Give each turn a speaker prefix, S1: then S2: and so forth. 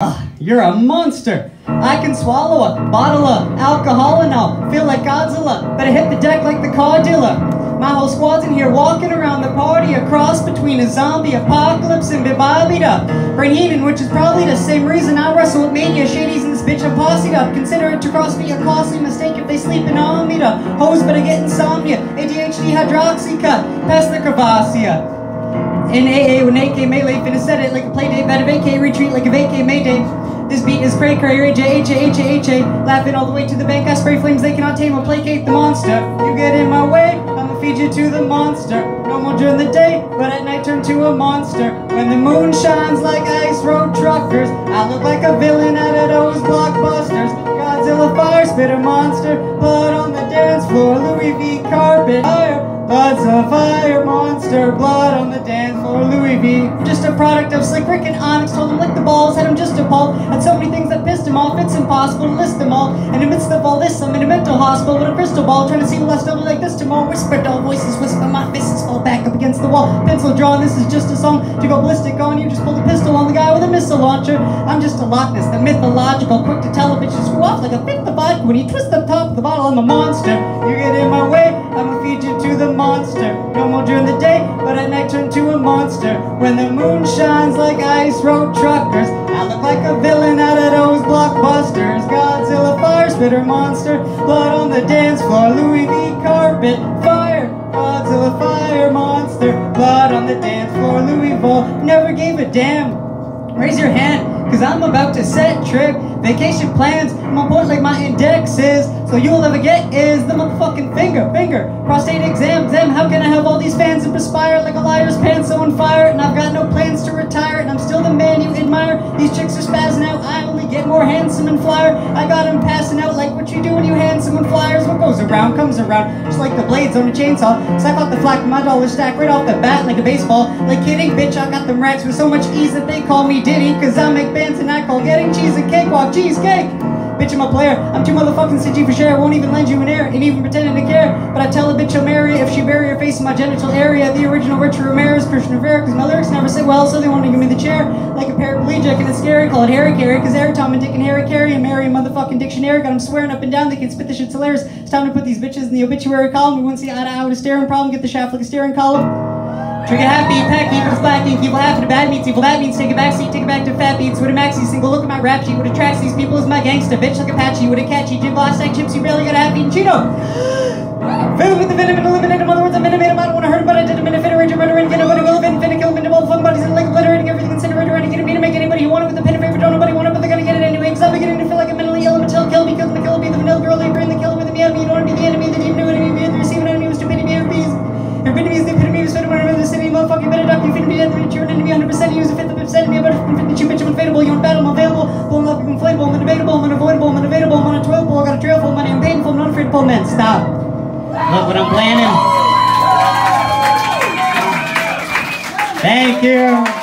S1: Ah, you're a monster. I can swallow a bottle of alcohol and I'll feel like Godzilla. Better hit the deck like the car dealer. My whole squad's in here walking around the party, a cross between a zombie apocalypse and Bibabida. Brain which is probably the same reason I wrestle with mania. Shadies and this bitch I'm posse up. Consider it to cross me a costly mistake if they sleeping on me. The hoes better get insomnia. ADHD hydroxy cut past the crevassia. In AA when AK melee finna set it like a play date, better vacate retreat like a vacate mayday. This beat is cray cray, A H A H A H A. Laughing all the way to the bank, I spray flames they cannot tame or placate the monster. You get in my way, I'ma feed you to the monster. Normal during the day, but at night turn to a monster. When the moon shines like ice road truckers, I look like a villain out of those blockbusters. Godzilla fire spitter monster, blood on the dance floor, Louis V carpet. Fire. Blood's a fire monster, blood on the dance floor, Louis V. Just a product of Slick Rick and Onyx, told him lick the balls, had him just appalled. Had so many things that pissed him off, it's impossible to list them all. And in the midst of all this, I'm in a mental hospital with a crystal ball, trying to see last double like this tomorrow. Whisper, dull voices whisper, my fists fall back up against the wall. Pencil drawn, this is just a song to go ballistic on. You just pull a pistol on the guy with a missile launcher. I'm just a Loch Ness, the mythological, quick to tell a bitch to screw off like a fifth of vodka. When you twist the top of the bottle, I'm a monster. You get in my way, I'ma feed you to the monster. Normal during the day, but at night turn to a monster. When the moon shines like ice road truckers, I look like a villain out of those blockbusters. Godzilla fire spitter monster, blood on the dance floor, Louis V carpet fire. Godzilla fire monster, blood on the dance floor, Louis V. Never gave a damn. Raise your hand, cause I'm about to set trip. Vacation plans, I'm point like my index is. So you will ever get is the motherfucking finger, finger. Prostate exam, them. How can I have all these fans and perspire like a liar's pants so on fire? And I've got no plans to retire, and I'm still the man you admire. These chicks are spazzing you flyers. What goes around comes around, just like the blades on a chainsaw. I caught the flack my dollar stack right off the bat like a baseball. Like kidding, bitch, I got them racks with so much ease that they call me Diddy. Cause I make bands and I call getting cheese a cakewalk cheesecake. Bitch, I'm a player. I'm too motherfucking stingy for share. I won't even lend you an air, and even pretending to care. But I tell a bitch I'll marry if she bury her face in my genital area. The original Richard Ramirez, Christian Rivera, cause my lyrics never sit well, so they want to give me the chair. Like a paraplegic, and it's scary, call it Harry Carry, cause Eric, Tom, and Dick and Harry Carry and Mary motherfucking dictionary. Got them swearing up and down, they can spit the shit's hilarious. It's time to put these bitches in the obituary column. We won't see eye to eye with a staring problem, get the shaft like a steering column. Trigger happy, pack evil, black ink, evil half to bad meats, evil that means take it back seat, take it back to fat beats, with a maxi single, look at my rap sheet, what attracts these people is my gangsta, bitch like Apache, with a catchy, jib stack chips, you really gotta have eaten Cheeto. Filled with the venom and eliminate him, other words, I'm innovative, I don't wanna hurt but I did a rage, men, stop. Look what I'm planning. Thank you.